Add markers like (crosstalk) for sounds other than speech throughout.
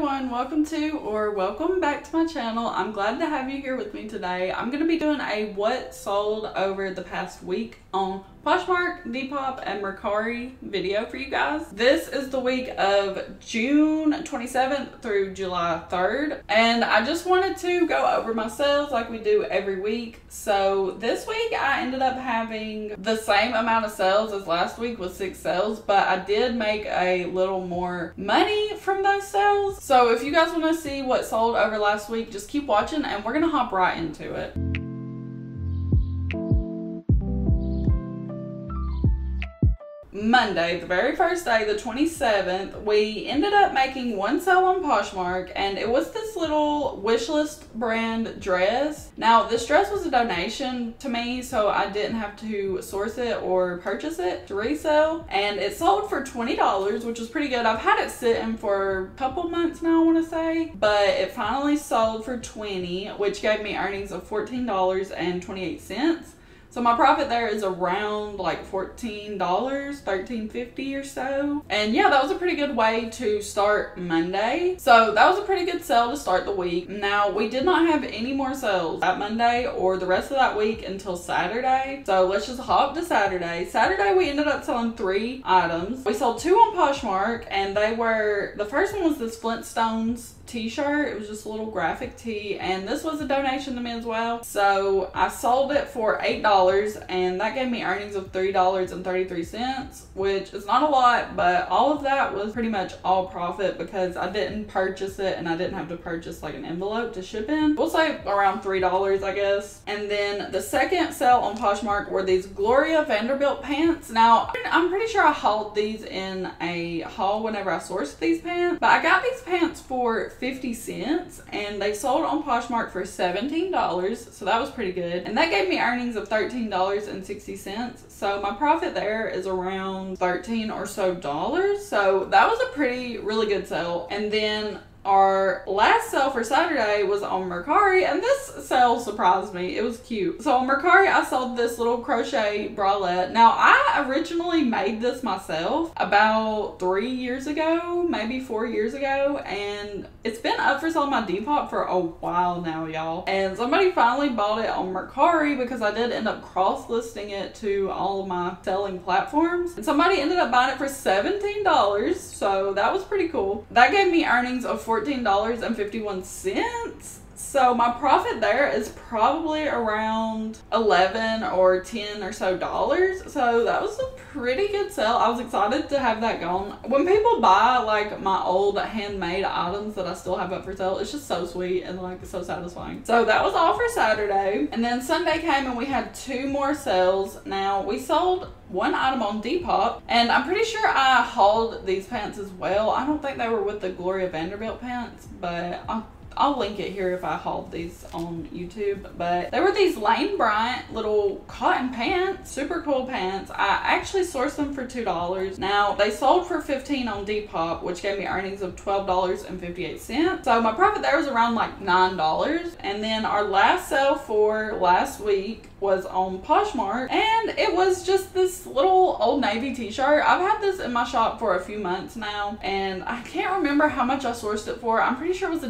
everyone, welcome to or welcome back to my channel. I'm glad to have you here with me today. I'm going to be doing a what sold over the past week on Poshmark, Depop, and Mercari video for you guys. This is the week of June 27th through July 3rd. And I just wanted to go over my sales like we do every week. So this week I ended up having the same amount of sales as last week with six sales, but I did make a little more money from those sales. So if you guys want to see what sold over last week, just keep watching and we're going to hop right into it. Monday, the very first day, the 27th, we ended up making one sale on Poshmark and it was this little wishlist brand dress. Now, this dress was a donation to me, so I didn't have to source it or purchase it to resell. And it sold for $20, which was pretty good. I've had it sitting for a couple months now, I want to say, but it finally sold for 20, which gave me earnings of $14.28. So my profit there is around like $14, $13.50 or so. And yeah, that was a pretty good way to start Monday. So that was a pretty good sale to start the week. Now, we did not have any more sales that Monday or the rest of that week until Saturday. So let's just hop to Saturday. Saturday, we ended up selling three items. We sold two on Poshmark and they were, the first one was this Flintstones t-shirt. It was just a little graphic tee and this was a donation to me as well. So I sold it for $8 and that gave me earnings of $3.33 which is not a lot but all of that was pretty much all profit because I didn't purchase it and I didn't have to purchase like an envelope to ship in. We'll say around $3 I guess. And then the second sale on Poshmark were these Gloria Vanderbilt pants. Now I'm pretty sure I hauled these in a haul whenever I sourced these pants but I got these pants for 50 cents and they sold on Poshmark for $17. So that was pretty good. And that gave me earnings of $13.60. So my profit there is around 13 or so dollars. So that was a pretty, really good sale. And then our last sale for Saturday was on Mercari, and this sale surprised me. It was cute. So on Mercari, I sold this little crochet bralette. Now, I originally made this myself about three years ago, maybe four years ago, and it's been up for sale on my Depop for a while now, y'all. And somebody finally bought it on Mercari because I did end up cross-listing it to all of my selling platforms. And somebody ended up buying it for $17, so that was pretty cool. That gave me earnings of $14.51. So my profit there is probably around 11 or 10 or so dollars. So that was a pretty good sale. I was excited to have that gone. When people buy like my old handmade items that I still have up for sale, it's just so sweet and like so satisfying. So that was all for Saturday. And then Sunday came and we had two more sales. Now we sold one item on Depop, and I'm pretty sure I hauled these pants as well. I don't think they were with the Gloria Vanderbilt pants, but I'll I'll link it here if I hauled these on YouTube. But they were these Lane Bryant little cotton pants, super cool pants. I actually sourced them for $2. Now, they sold for 15 on Depop, which gave me earnings of $12.58. So my profit there was around like $9. And then our last sale for last week was on Poshmark and it was just this little Old Navy t-shirt. I've had this in my shop for a few months now and I can't remember how much I sourced it for. I'm pretty sure it was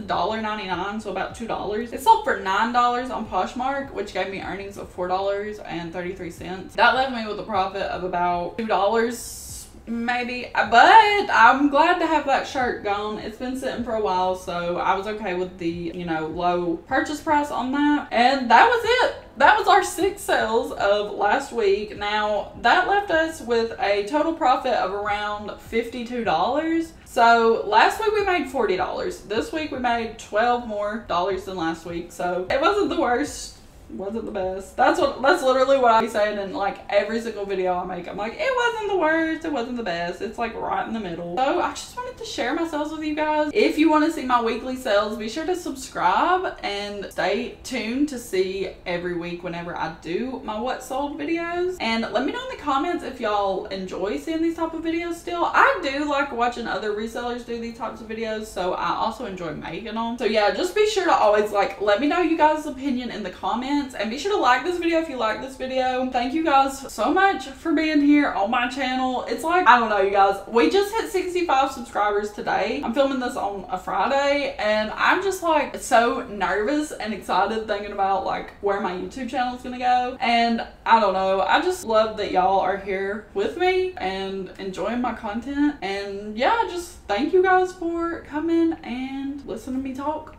$1.99 so about $2. It sold for $9 on Poshmark which gave me earnings of $4.33. That left me with a profit of about $2 maybe but i'm glad to have that shirt gone it's been sitting for a while so i was okay with the you know low purchase price on that and that was it that was our six sales of last week. Now, that left us with a total profit of around $52. So last week we made $40. This week we made 12 more dollars than last week. So it wasn't the worst wasn't the best. That's what that's literally what I be saying in like every single video I make. I'm like, it wasn't the worst, it wasn't the best. It's like right in the middle. So I just wanted to share my sales with you guys. If you want to see my weekly sales, be sure to subscribe and stay tuned to see every week whenever I do my what sold videos. And let me know in the comments if y'all enjoy seeing these type of videos still. I do like watching other resellers do these types of videos, so I also enjoy making them. So yeah, just be sure to always like let me know you guys' opinion in the comments comments and be sure to like this video if you like this video. Thank you guys so much for being here on my channel. It's like, I don't know you guys, we just hit 65 subscribers today. I'm filming this on a Friday and I'm just like so nervous and excited thinking about like where my YouTube channel is gonna go. And I don't know, I just love that y'all are here with me and enjoying my content. And yeah, just thank you guys for coming and listening to me talk.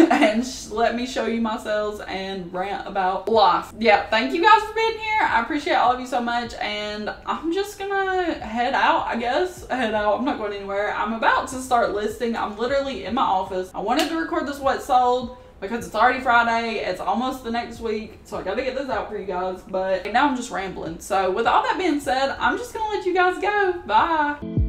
(laughs) and let me show you my sales and rant about life. Yeah, thank you guys for being here. I appreciate all of you so much. And I'm just gonna head out, I guess. Head out. I'm not going anywhere. I'm about to start listing. I'm literally in my office. I wanted to record this what sold because it's already Friday. It's almost the next week. So I gotta get this out for you guys. But now I'm just rambling. So with all that being said, I'm just gonna let you guys go. Bye.